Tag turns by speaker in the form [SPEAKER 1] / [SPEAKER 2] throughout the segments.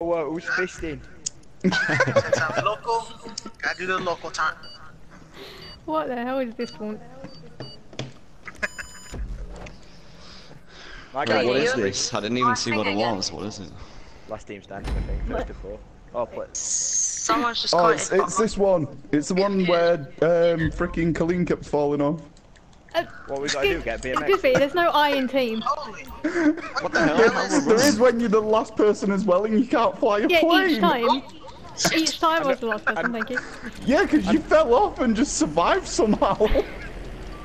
[SPEAKER 1] Whoa, who's fisting?
[SPEAKER 2] Since I'm local, gotta do the local time.
[SPEAKER 3] What the hell is this one?
[SPEAKER 1] My guy,
[SPEAKER 4] what
[SPEAKER 5] you-
[SPEAKER 4] is this? I didn't even see what it was. What is it?
[SPEAKER 1] last team standing, I think, first to four. Oh, but
[SPEAKER 5] Someone's just
[SPEAKER 6] Oh, it's, it's this one. It's the one where um, freaking Colleen kept falling off.
[SPEAKER 3] Uh,
[SPEAKER 1] what we gotta do? Get
[SPEAKER 3] excuse
[SPEAKER 1] BMX?
[SPEAKER 3] me, there's no I in team.
[SPEAKER 2] Holy.
[SPEAKER 4] What the hell?
[SPEAKER 6] Yes, there is when you're the last person as well and you can't fly a
[SPEAKER 3] Yeah,
[SPEAKER 6] plane.
[SPEAKER 3] each time. Each time I was the last person, thank you.
[SPEAKER 6] Yeah, because you fell off and just survived somehow.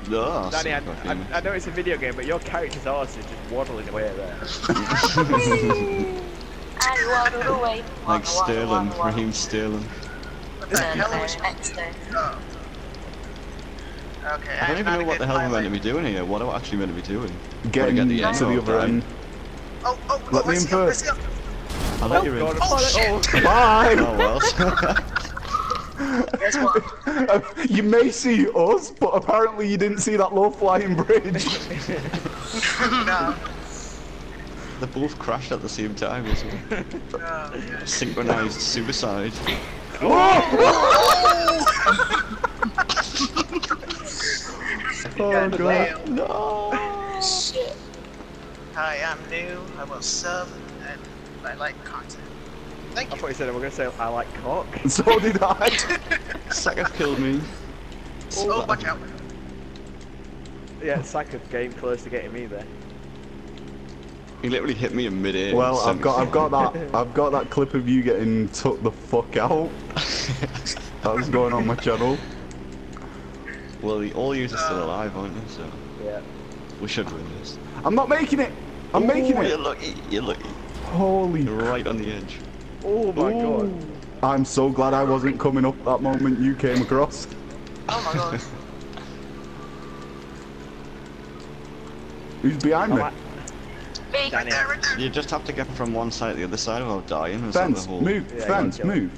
[SPEAKER 4] No,
[SPEAKER 1] Danni, I, I. I know it's a video game, but your character's horse is just waddling away there.
[SPEAKER 5] And waddle away.
[SPEAKER 4] like
[SPEAKER 5] Waddle, waddle,
[SPEAKER 4] Sterling,
[SPEAKER 5] waddle, waddle.
[SPEAKER 4] Raheem Sterling.
[SPEAKER 2] What the hell was
[SPEAKER 5] there's next day.
[SPEAKER 2] Oh. Okay,
[SPEAKER 4] I don't even know what the hell we're meant to be doing here. What are we actually meant to be doing?
[SPEAKER 6] Getting
[SPEAKER 4] get the
[SPEAKER 6] to
[SPEAKER 4] end
[SPEAKER 6] the other end.
[SPEAKER 2] Oh, oh,
[SPEAKER 6] Let
[SPEAKER 2] oh,
[SPEAKER 6] me in
[SPEAKER 2] see him, I
[SPEAKER 6] first.
[SPEAKER 2] see.
[SPEAKER 4] I'll let you in.
[SPEAKER 1] God,
[SPEAKER 2] Oh, shit.
[SPEAKER 6] Bye!
[SPEAKER 4] Oh well.
[SPEAKER 2] Guess what?
[SPEAKER 6] you may see us, but apparently you didn't see that low flying bridge.
[SPEAKER 2] no.
[SPEAKER 4] they both crashed at the same time as well.
[SPEAKER 2] Oh.
[SPEAKER 4] Synchronized suicide.
[SPEAKER 6] oh Oh, god.
[SPEAKER 2] Damn.
[SPEAKER 4] No.
[SPEAKER 2] Shit. Hi, I'm new. I will sub and I like content. Thank
[SPEAKER 1] I
[SPEAKER 2] you.
[SPEAKER 1] thought you said we are gonna say I like cock.
[SPEAKER 6] So did I.
[SPEAKER 4] Saka killed me.
[SPEAKER 2] Oh, watch out.
[SPEAKER 1] Yeah, Saka came close to getting me there.
[SPEAKER 4] He literally hit me in mid-air.
[SPEAKER 6] Well, I've got, I've got that, I've got that clip of you getting took the fuck out. That was going on my channel.
[SPEAKER 4] Me. well, the, all yous are um, still alive, aren't you? So
[SPEAKER 1] Yeah.
[SPEAKER 4] we should win this.
[SPEAKER 6] I'm not making it. I'm making
[SPEAKER 4] Ooh, You're
[SPEAKER 6] it.
[SPEAKER 4] lucky. You're lucky.
[SPEAKER 6] Holy.
[SPEAKER 4] You're right on the edge.
[SPEAKER 1] Oh my god.
[SPEAKER 6] I'm so glad I wasn't coming up that moment you came across.
[SPEAKER 5] Oh my god.
[SPEAKER 6] Who's behind
[SPEAKER 1] I'm
[SPEAKER 6] me?
[SPEAKER 1] like,
[SPEAKER 5] Me.
[SPEAKER 1] Danni,
[SPEAKER 2] There, right there.
[SPEAKER 4] You just have to get from one side to the other side without dying. Is that
[SPEAKER 6] Fence,
[SPEAKER 4] the whole...
[SPEAKER 6] move,
[SPEAKER 1] Yeah,
[SPEAKER 6] fence,
[SPEAKER 1] go kill
[SPEAKER 6] move.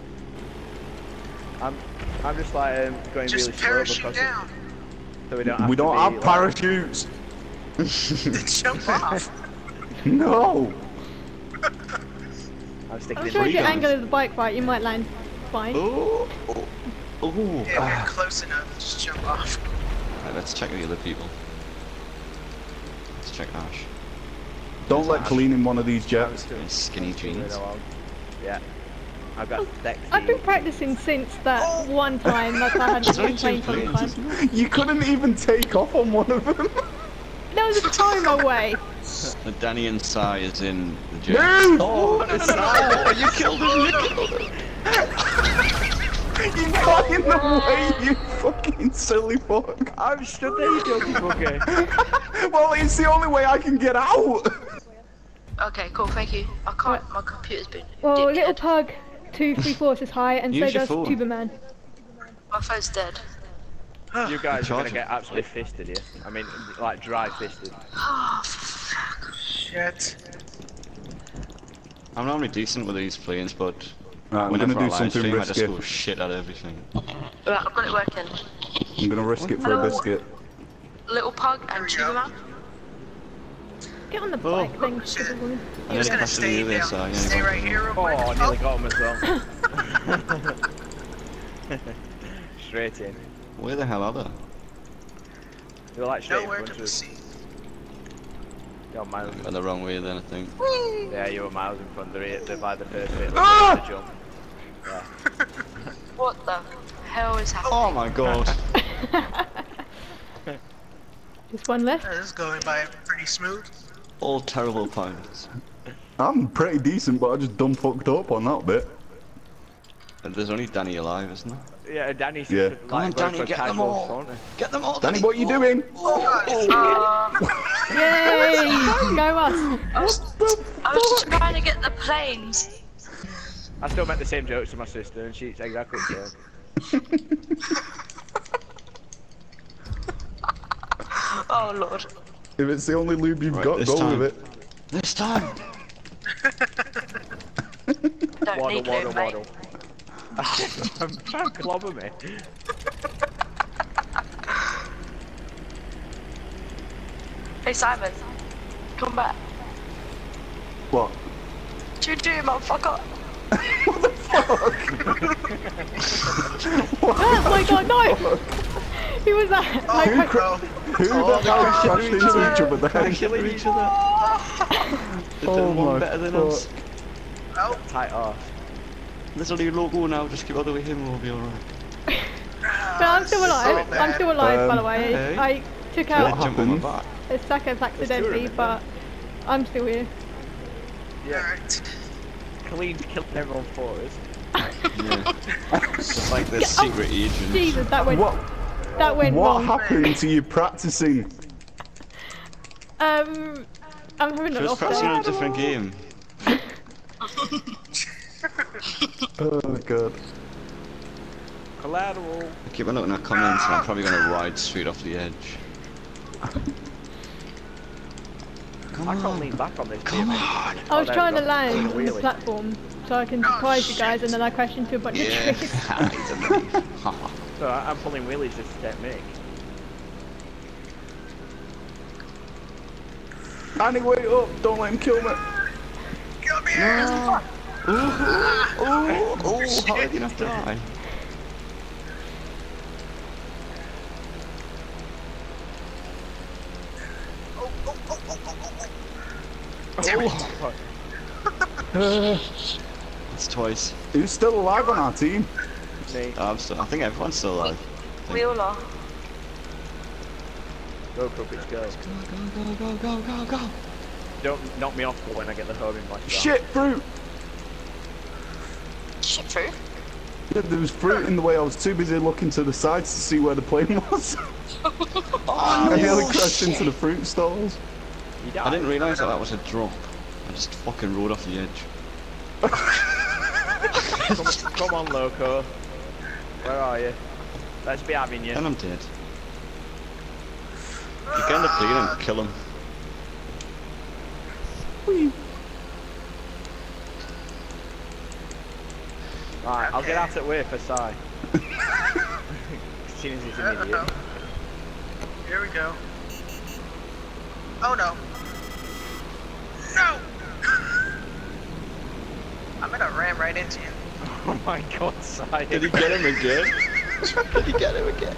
[SPEAKER 1] I'm, I'm just like um, going
[SPEAKER 2] Just
[SPEAKER 1] really slow
[SPEAKER 2] parachute
[SPEAKER 1] because
[SPEAKER 2] down.
[SPEAKER 1] so we don't have
[SPEAKER 6] We don't
[SPEAKER 1] be,
[SPEAKER 6] have
[SPEAKER 1] like-
[SPEAKER 6] parachutes.
[SPEAKER 2] Jump off.
[SPEAKER 6] No.
[SPEAKER 1] I'm sticking
[SPEAKER 3] I'm
[SPEAKER 1] in
[SPEAKER 3] sure if you
[SPEAKER 4] guys.
[SPEAKER 3] angle of the bike right, you might land fine.
[SPEAKER 4] Oh, oh, oh.
[SPEAKER 2] Yeah, we're close enough. Just jump off.
[SPEAKER 4] Right, let's check the other people. Let's check Ash.
[SPEAKER 6] Don't let Colleen in one of these jets.
[SPEAKER 1] just doing
[SPEAKER 4] His skinny jeans.
[SPEAKER 1] Yeah. I've got sexy.
[SPEAKER 3] I've been practicing since that one time that I hadn't
[SPEAKER 4] only
[SPEAKER 3] been
[SPEAKER 4] two
[SPEAKER 3] playing for fun.
[SPEAKER 6] You couldn't even take off on one of them.
[SPEAKER 3] There was a time away.
[SPEAKER 4] The Danni and Sai is in the jet.
[SPEAKER 6] Move!
[SPEAKER 4] Oh, oh it's Sai! You killed him! You killed him!
[SPEAKER 6] You got in the way, you fucking silly fuck.
[SPEAKER 1] I'm stood there, you dirty bugger.
[SPEAKER 6] Well, it's the only way I can get out.
[SPEAKER 5] Okay, cool, thank you. I can't, my computer's been
[SPEAKER 3] Well, little
[SPEAKER 5] dickhead.
[SPEAKER 3] pug, two, three fourths high, and
[SPEAKER 4] Use
[SPEAKER 3] so does
[SPEAKER 4] phone.
[SPEAKER 3] Tuberman.
[SPEAKER 5] My phone's dead. Ah.
[SPEAKER 1] You guys are gonna get absolutely fisted here. I mean, like dry fisted.
[SPEAKER 5] Oh, fuck.
[SPEAKER 2] Shit.
[SPEAKER 4] I'm normally decent with these planes, but
[SPEAKER 6] Right, I'm gonna do
[SPEAKER 4] live
[SPEAKER 6] something
[SPEAKER 4] stream, I just
[SPEAKER 6] risky.
[SPEAKER 4] go shit at everything.
[SPEAKER 5] Right, I've got it working.
[SPEAKER 6] I'm gonna risk it for a biscuit.
[SPEAKER 5] Little pug and
[SPEAKER 2] we go.
[SPEAKER 5] Tuberman.
[SPEAKER 3] Get on the
[SPEAKER 4] Oh.
[SPEAKER 3] bike thing.
[SPEAKER 2] Shit.
[SPEAKER 3] stupid.
[SPEAKER 4] I'm
[SPEAKER 2] Just
[SPEAKER 4] gonna
[SPEAKER 2] gonna
[SPEAKER 4] have to
[SPEAKER 2] stay
[SPEAKER 4] do this,
[SPEAKER 2] down.
[SPEAKER 4] yeah,
[SPEAKER 2] Stay
[SPEAKER 4] go-
[SPEAKER 2] right here real
[SPEAKER 1] Oh. I nearly got him as well. Straight in.
[SPEAKER 4] Where the hell are they?
[SPEAKER 1] They're like straight in
[SPEAKER 2] Nowhere
[SPEAKER 1] front
[SPEAKER 2] to
[SPEAKER 1] of
[SPEAKER 2] be
[SPEAKER 1] us.
[SPEAKER 2] seen.
[SPEAKER 1] You're miles.
[SPEAKER 4] Went the wrong way then, I think.
[SPEAKER 1] Yeah, you were miles in front. They're, they're by the first bit.
[SPEAKER 6] Ah!
[SPEAKER 1] The jump.
[SPEAKER 5] What the hell is happening?
[SPEAKER 4] Oh my god.
[SPEAKER 3] Just one left.
[SPEAKER 2] Uh, This is going by pretty smooth.
[SPEAKER 4] All terrible pilots.
[SPEAKER 6] I'm pretty decent, but I just dumb fucked up on that bit.
[SPEAKER 4] And There's only Danni alive, isn't there?
[SPEAKER 1] Yeah, Danni's
[SPEAKER 6] Yeah.
[SPEAKER 1] like,
[SPEAKER 4] Come on,
[SPEAKER 1] Danni,
[SPEAKER 4] get them all.
[SPEAKER 1] front.
[SPEAKER 4] Get them all!
[SPEAKER 6] Danni, what are you doing?
[SPEAKER 5] Um,
[SPEAKER 3] Yay! Go us.
[SPEAKER 5] I was, I was just trying to get the planes.
[SPEAKER 1] I still make the same jokes to my sister, and she's exactly the same.
[SPEAKER 5] Oh lord.
[SPEAKER 6] If it's the only lube you've
[SPEAKER 4] Right,
[SPEAKER 6] got, go
[SPEAKER 4] time.
[SPEAKER 6] with it.
[SPEAKER 4] This time!
[SPEAKER 5] Don't
[SPEAKER 1] Waddle,
[SPEAKER 5] need
[SPEAKER 1] waddle,
[SPEAKER 5] lube, mate.
[SPEAKER 1] waddle. I'm trying to clobber me.
[SPEAKER 5] Hey Simon, come back.
[SPEAKER 6] What?
[SPEAKER 5] Choo choo, motherfucker. What the fuck?
[SPEAKER 3] what oh my god, no! Who was that?
[SPEAKER 2] Oh,
[SPEAKER 3] Like,
[SPEAKER 2] no.
[SPEAKER 6] Who the hell crashed into each other
[SPEAKER 4] They're
[SPEAKER 6] then?
[SPEAKER 4] killing each other. They're
[SPEAKER 6] Oh
[SPEAKER 4] doing
[SPEAKER 6] my
[SPEAKER 4] one better than us.
[SPEAKER 2] Oh,
[SPEAKER 1] Tight off.
[SPEAKER 4] There's only a logo now, just keep all the way him, we'll be alright.
[SPEAKER 3] but I'm still alive.
[SPEAKER 2] so
[SPEAKER 3] I'm still alive, by the
[SPEAKER 6] Um,
[SPEAKER 3] way.
[SPEAKER 4] hey.
[SPEAKER 3] I took out
[SPEAKER 4] jump
[SPEAKER 6] happened?
[SPEAKER 3] a seconds accidentally,
[SPEAKER 1] remember.
[SPEAKER 3] but I'm still here.
[SPEAKER 2] Yeah.
[SPEAKER 1] Clean killed everyone for us.
[SPEAKER 4] Yeah. It's like the
[SPEAKER 3] Yeah, oh,
[SPEAKER 4] secret agent.
[SPEAKER 3] Jesus, that went
[SPEAKER 6] What
[SPEAKER 3] that went
[SPEAKER 6] what
[SPEAKER 3] wrong.
[SPEAKER 6] happened to you practicing?
[SPEAKER 3] Um, I'm having
[SPEAKER 4] She
[SPEAKER 3] an
[SPEAKER 4] was
[SPEAKER 3] off
[SPEAKER 4] practicing
[SPEAKER 3] day.
[SPEAKER 4] a different game.
[SPEAKER 6] Oh god.
[SPEAKER 1] Collateral.
[SPEAKER 4] I keep on looking at comments and I'm probably gonna ride straight off the edge. Come
[SPEAKER 1] I can't
[SPEAKER 4] on.
[SPEAKER 1] lean back on this.
[SPEAKER 4] Come
[SPEAKER 1] bit.
[SPEAKER 4] on!
[SPEAKER 3] I was
[SPEAKER 1] Oh,
[SPEAKER 3] trying to land on the platform so I can
[SPEAKER 2] Oh,
[SPEAKER 3] surprise you guys, and then I crashed into a bunch
[SPEAKER 4] Yeah.
[SPEAKER 3] of trees.
[SPEAKER 4] He's underneath. Haha.
[SPEAKER 1] So I- I'm pulling wheelies just to get Mick.
[SPEAKER 6] Annie, wait up! Don't let him kill me.
[SPEAKER 2] Come here.
[SPEAKER 4] oh, oh, how did you not die?
[SPEAKER 2] Oh, oh, oh, oh, oh, oh, oh. Damn it.
[SPEAKER 1] Oh,
[SPEAKER 4] That's twice.
[SPEAKER 6] Who's still alive on our team?
[SPEAKER 1] Me.
[SPEAKER 4] I'm still, I think everyone's still alive.
[SPEAKER 5] We all are.
[SPEAKER 1] Go, Crumpets, go.
[SPEAKER 4] Go, go, go, go, go, go, go.
[SPEAKER 1] Don't knock me off when I get the homing flash. back.
[SPEAKER 6] Shit, fruit!
[SPEAKER 5] Shit through.
[SPEAKER 6] Yeah, There was fruit in the way. I was too busy looking to the sides to see where the plane was. I nearly oh, crashed into the fruit stalls.
[SPEAKER 4] I didn't realise that that was a drop. I just fucking rolled off the edge.
[SPEAKER 1] Come, come on, Loco. Where are you? Let's be having you.
[SPEAKER 4] And I'm dead. You can end up playing him, kill him.
[SPEAKER 1] Right, I'll get
[SPEAKER 2] Okay.
[SPEAKER 1] out at work for Sai. Seeing as he's an
[SPEAKER 2] Uh-oh.
[SPEAKER 1] idiot.
[SPEAKER 2] Here we go. Oh no. No! I'm gonna ram right into you.
[SPEAKER 1] Oh my god, Sai.
[SPEAKER 4] Did he get him again? Did he get him again?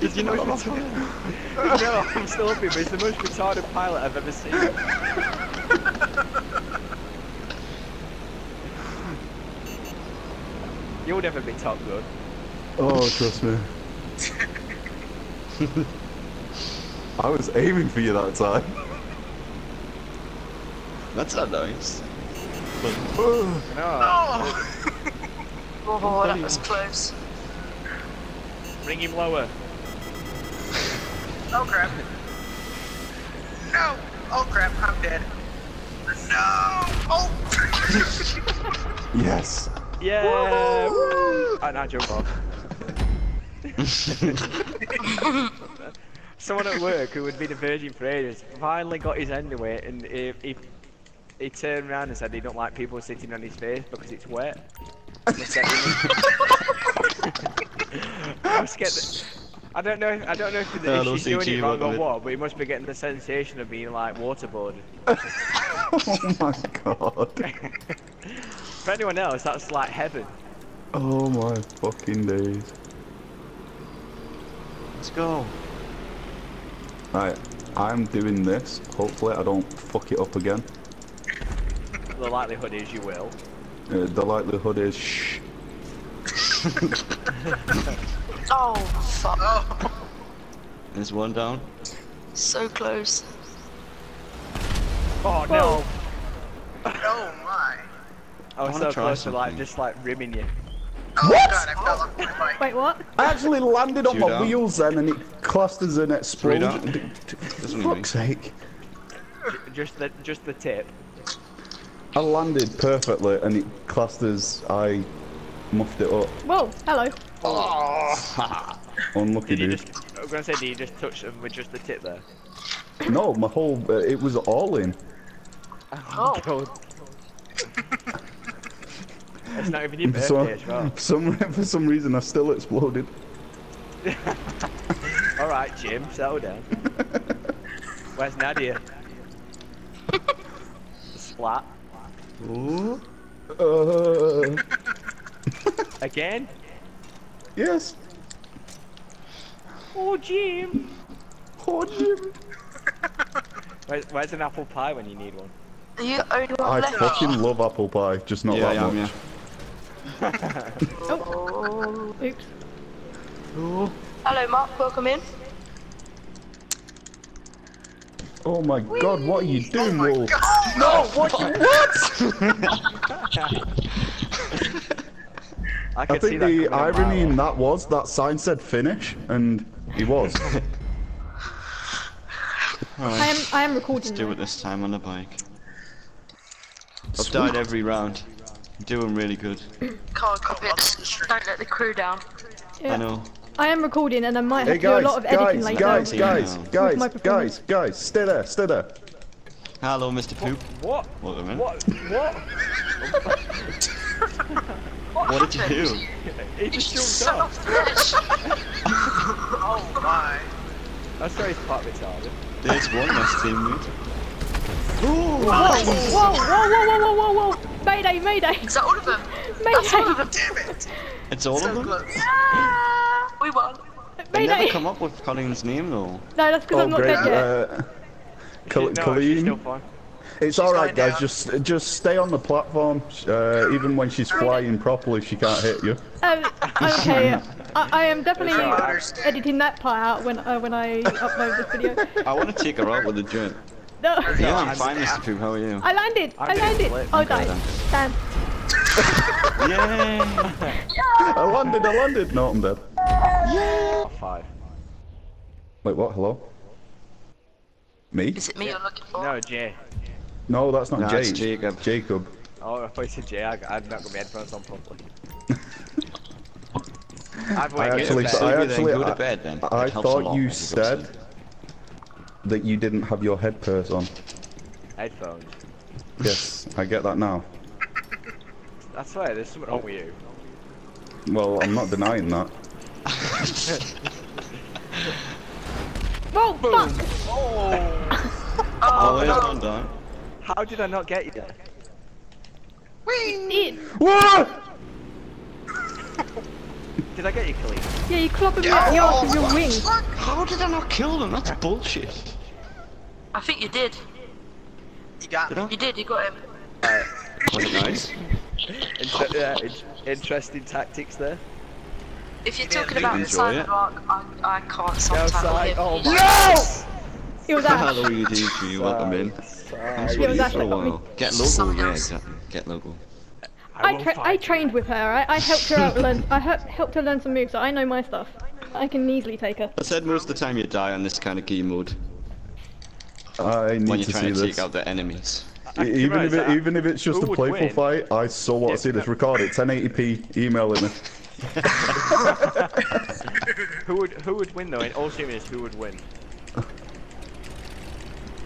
[SPEAKER 4] Did you know that was
[SPEAKER 1] no, I'm still up here, but he's the most retarded pilot I've ever seen. You'll never be top good.
[SPEAKER 6] Oh, trust me. I was aiming for you that time.
[SPEAKER 4] That's not nice.
[SPEAKER 1] No.
[SPEAKER 2] Oh!
[SPEAKER 5] Oh, that was close.
[SPEAKER 1] Bring him lower.
[SPEAKER 2] Oh crap. No! Oh crap, I'm dead. No! Oh!
[SPEAKER 6] Yes.
[SPEAKER 1] Yeah! Woo! And I jump off. Someone at work who had been a virgin for ages finally got his end away and he, he, he turned around and said he don't like people sitting on his face because it's wet. I was getting- I I don't know. I don't know if,
[SPEAKER 4] Yeah,
[SPEAKER 1] if
[SPEAKER 4] no
[SPEAKER 1] she's doing it wrong or what, but he must be getting the sensation of being like waterboarded.
[SPEAKER 6] Oh my god.
[SPEAKER 1] For anyone else, that's like heaven.
[SPEAKER 6] Oh my fucking days.
[SPEAKER 4] Let's go.
[SPEAKER 6] Right, I'm doing this. Hopefully I don't fuck it up again.
[SPEAKER 1] The likelihood is you will.
[SPEAKER 6] Uh, the likelihood is shh.
[SPEAKER 5] Oh, fuck.
[SPEAKER 2] Oh!
[SPEAKER 4] There's one down.
[SPEAKER 5] So close.
[SPEAKER 1] Oh no!
[SPEAKER 2] Oh my.
[SPEAKER 1] I was
[SPEAKER 4] wanna
[SPEAKER 1] so
[SPEAKER 4] try
[SPEAKER 1] close to like just like rimming you.
[SPEAKER 2] Oh
[SPEAKER 6] What?
[SPEAKER 2] god, I fell off my bike.
[SPEAKER 3] Wait, what?
[SPEAKER 6] I actually landed on
[SPEAKER 4] Two
[SPEAKER 6] my
[SPEAKER 4] down.
[SPEAKER 6] wheels then and it clusters as an explosion.
[SPEAKER 4] down.
[SPEAKER 6] D- d-
[SPEAKER 4] This
[SPEAKER 6] For fuck's sake.
[SPEAKER 1] Just the just the tip.
[SPEAKER 6] I landed perfectly and it classed as I muffed it up.
[SPEAKER 3] Whoa, hello.
[SPEAKER 6] Unlucky
[SPEAKER 1] Did you
[SPEAKER 6] dude.
[SPEAKER 1] just? I was gonna say, did you just touch them with just the tip there?
[SPEAKER 6] No, my whole, uh, it was all in.
[SPEAKER 5] Oh.
[SPEAKER 1] God. it's not even your
[SPEAKER 6] For some,
[SPEAKER 1] birthday as well.
[SPEAKER 6] some, for some reason I still exploded.
[SPEAKER 1] All right, Jim, settle down. Where's Nadia? Splat.
[SPEAKER 4] Ooh.
[SPEAKER 6] Uh,
[SPEAKER 1] Again?
[SPEAKER 6] yes.
[SPEAKER 1] Oh, Jim.
[SPEAKER 6] Oh, Jim.
[SPEAKER 1] Where's, where's an apple pie when you need one?
[SPEAKER 5] Are you the only
[SPEAKER 6] I
[SPEAKER 5] left?
[SPEAKER 6] fucking love apple pie, just not
[SPEAKER 4] Yeah,
[SPEAKER 6] that
[SPEAKER 4] I am,
[SPEAKER 6] much.
[SPEAKER 4] yeah.
[SPEAKER 5] Oh.
[SPEAKER 3] Oops.
[SPEAKER 5] Hello, Mark. Welcome in.
[SPEAKER 6] Oh my god, what are you
[SPEAKER 2] Oh
[SPEAKER 6] doing,
[SPEAKER 2] my
[SPEAKER 6] Wolf?
[SPEAKER 2] god!
[SPEAKER 6] No, what?
[SPEAKER 1] I
[SPEAKER 6] I
[SPEAKER 1] can see
[SPEAKER 6] think
[SPEAKER 1] that
[SPEAKER 6] the
[SPEAKER 1] coming a
[SPEAKER 6] irony in that was that sign said finish, and he was.
[SPEAKER 3] I am I am recording.
[SPEAKER 4] Let's do it this time on the bike. I've died every round. Doing really good.
[SPEAKER 5] Can't copy it. Don't let the crew down.
[SPEAKER 3] Yeah.
[SPEAKER 4] I know.
[SPEAKER 3] I am recording and I might have
[SPEAKER 6] hey
[SPEAKER 3] to do a lot of editing
[SPEAKER 6] guys,
[SPEAKER 3] later.
[SPEAKER 6] guys,
[SPEAKER 4] Yeah.
[SPEAKER 6] guys, guys, guys, guys, stay there, stay there.
[SPEAKER 4] Hello, Mr. Poop.
[SPEAKER 1] What?
[SPEAKER 4] Welcome in.
[SPEAKER 1] What? What?
[SPEAKER 4] What did you do?
[SPEAKER 1] He just jumped
[SPEAKER 5] Set
[SPEAKER 1] off.
[SPEAKER 5] off the edge.
[SPEAKER 2] Oh my.
[SPEAKER 1] That's why he's part retarded.
[SPEAKER 4] There's one less teammate.
[SPEAKER 3] Whoa, whoa, whoa, whoa, whoa, whoa, whoa! Mayday, mayday,
[SPEAKER 5] Is that all of them? That's all of
[SPEAKER 3] mayday,
[SPEAKER 5] them.
[SPEAKER 2] Damn it!
[SPEAKER 4] It's all
[SPEAKER 2] So
[SPEAKER 4] of them?
[SPEAKER 2] close.
[SPEAKER 5] Ah, we won.
[SPEAKER 4] They never
[SPEAKER 3] mayday.
[SPEAKER 4] come up with Colin's name though.
[SPEAKER 3] No, that's because
[SPEAKER 6] Oh
[SPEAKER 3] I'm not
[SPEAKER 6] great,
[SPEAKER 3] dead yet.
[SPEAKER 6] uh, Kal-
[SPEAKER 1] no,
[SPEAKER 6] Colleen,
[SPEAKER 1] fine.
[SPEAKER 6] it's all right, guys.
[SPEAKER 2] now.
[SPEAKER 6] Just, just stay on the platform. Uh, even when she's flying properly, she can't hit you.
[SPEAKER 3] Um, okay, I, I am definitely
[SPEAKER 1] It's all right.
[SPEAKER 2] Understand.
[SPEAKER 3] editing that part out when uh, when I upload this video.
[SPEAKER 4] I want to take her out with a joint.
[SPEAKER 3] No,
[SPEAKER 4] Yeah,
[SPEAKER 1] I'm
[SPEAKER 4] I'm fine, Mr. Poop. How are you?
[SPEAKER 3] I landed,
[SPEAKER 1] I'm
[SPEAKER 3] I landed.
[SPEAKER 1] flipped.
[SPEAKER 3] Oh,
[SPEAKER 4] Okay,
[SPEAKER 3] die. Damn.
[SPEAKER 4] Yay!
[SPEAKER 6] I landed, I landed. No, I'm dead.
[SPEAKER 1] Oh, five.
[SPEAKER 6] Wait, what? Hello? Me?
[SPEAKER 5] Is it me you're looking for?
[SPEAKER 1] No, Jay.
[SPEAKER 6] No, that's not
[SPEAKER 4] No,
[SPEAKER 6] Jake.
[SPEAKER 4] it's Jacob.
[SPEAKER 6] Jacob.
[SPEAKER 1] Oh, if I said Jay. I, I've not got my headphones on properly. I've
[SPEAKER 6] I actually,
[SPEAKER 1] a
[SPEAKER 4] So
[SPEAKER 6] I
[SPEAKER 4] you then
[SPEAKER 6] actually,
[SPEAKER 4] go to
[SPEAKER 6] I,
[SPEAKER 4] bed then.
[SPEAKER 6] I
[SPEAKER 4] It helps a
[SPEAKER 6] thought you
[SPEAKER 4] when go to
[SPEAKER 6] said
[SPEAKER 4] sleep.
[SPEAKER 6] that you didn't have your head purse on.
[SPEAKER 1] headphones.
[SPEAKER 6] Yes, I get that now.
[SPEAKER 1] That's right. There's something wrong with you.
[SPEAKER 6] Well, I'm not denying that.
[SPEAKER 3] Whoa, fuck!
[SPEAKER 4] Oh, there's one down.
[SPEAKER 1] How did I not get you?
[SPEAKER 3] It.
[SPEAKER 6] What?
[SPEAKER 1] Did I get you, Khalid?
[SPEAKER 3] Yeah, you clobbered me up the arse with your wing.
[SPEAKER 4] How did I not kill them? That's bullshit.
[SPEAKER 5] I think you did.
[SPEAKER 2] You got me.
[SPEAKER 5] You did. You got him.
[SPEAKER 4] Was it nice?
[SPEAKER 1] Inter- uh, in- interesting tactics there.
[SPEAKER 5] If you're talking about
[SPEAKER 4] enjoy
[SPEAKER 5] Simon
[SPEAKER 4] it?
[SPEAKER 5] Rock, I, I can't
[SPEAKER 1] Go
[SPEAKER 5] subtitle
[SPEAKER 1] side.
[SPEAKER 5] him.
[SPEAKER 1] Oh
[SPEAKER 5] He's-
[SPEAKER 1] my
[SPEAKER 3] It was Ash.
[SPEAKER 4] Hello, you DG. Welcome in. Thanks for
[SPEAKER 3] Yeah,
[SPEAKER 4] you for a
[SPEAKER 3] what
[SPEAKER 4] while. Get local, yeah, exactly. Get local.
[SPEAKER 3] I,
[SPEAKER 1] will
[SPEAKER 3] tra- I trained with her. I, I helped her out learn. I he- helped her learn some moves, so I know my stuff. I can easily take her.
[SPEAKER 4] I said most of the time you die on this kind of game mode
[SPEAKER 6] I need when
[SPEAKER 4] you're
[SPEAKER 6] to see
[SPEAKER 4] trying to
[SPEAKER 6] this.
[SPEAKER 4] take out the enemies.
[SPEAKER 6] Even if, it, even if it's just
[SPEAKER 1] Who
[SPEAKER 6] a playful
[SPEAKER 1] win?
[SPEAKER 6] fight, I so want
[SPEAKER 1] Yeah,
[SPEAKER 6] to see this.
[SPEAKER 1] no.
[SPEAKER 6] Record it, 1080p, email it me.
[SPEAKER 1] Who would who would win though? In all seriousness, who would win?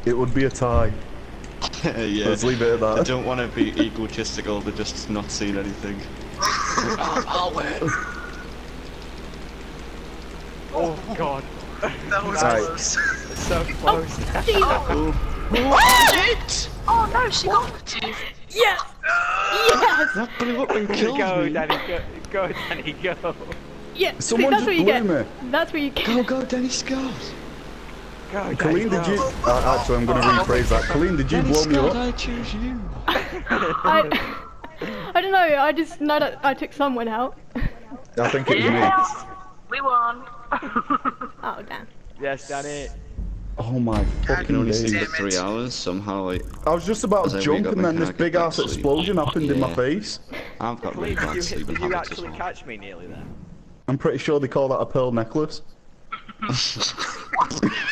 [SPEAKER 6] It would be a tie.
[SPEAKER 4] yeah.
[SPEAKER 6] Let's leave it at that.
[SPEAKER 4] I don't want to be egotistical, but just not seeing anything. I'll, I'll win.
[SPEAKER 1] Oh God,
[SPEAKER 2] That was
[SPEAKER 6] Right.
[SPEAKER 2] close.
[SPEAKER 1] it's so oh, close.
[SPEAKER 5] Oh. oh no, she got you.
[SPEAKER 3] Yes! Yes!
[SPEAKER 4] That blew up and killed
[SPEAKER 1] go,
[SPEAKER 4] me.
[SPEAKER 1] Danni, go, go, Danni, go,
[SPEAKER 3] Yeah! See,
[SPEAKER 6] Someone
[SPEAKER 3] that's
[SPEAKER 6] just
[SPEAKER 3] what you
[SPEAKER 6] blew
[SPEAKER 3] get.
[SPEAKER 6] me.
[SPEAKER 3] That's what you get.
[SPEAKER 4] Go, go, Danni Scott.
[SPEAKER 1] go, Danni,
[SPEAKER 6] Colleen,
[SPEAKER 1] go.
[SPEAKER 6] did you? Uh, actually, I'm going to rephrase that. Colleen, did you
[SPEAKER 4] Danni
[SPEAKER 6] blow me up?
[SPEAKER 4] I choose you.
[SPEAKER 3] I, I don't know. I just know that I took someone out.
[SPEAKER 6] I think it was me.
[SPEAKER 5] We won.
[SPEAKER 3] Oh damn.
[SPEAKER 1] Yes, Danni.
[SPEAKER 6] Oh my
[SPEAKER 4] I can
[SPEAKER 6] fucking
[SPEAKER 4] only sleep
[SPEAKER 6] days.
[SPEAKER 4] for three hours. Somehow, like,
[SPEAKER 6] I was just about
[SPEAKER 4] As
[SPEAKER 6] to
[SPEAKER 4] I
[SPEAKER 6] jump
[SPEAKER 4] up
[SPEAKER 6] and then this
[SPEAKER 4] can't
[SPEAKER 6] big
[SPEAKER 4] get
[SPEAKER 6] ass
[SPEAKER 4] to sleep.
[SPEAKER 6] explosion happened in my
[SPEAKER 4] Yeah.
[SPEAKER 6] face.
[SPEAKER 4] I've got really
[SPEAKER 1] Colleen,
[SPEAKER 4] bad
[SPEAKER 1] did you,
[SPEAKER 4] sleeping
[SPEAKER 1] did you
[SPEAKER 4] habits as
[SPEAKER 1] actually
[SPEAKER 4] well.
[SPEAKER 1] catch me nearly there?
[SPEAKER 6] I'm pretty sure they call that a pearl necklace.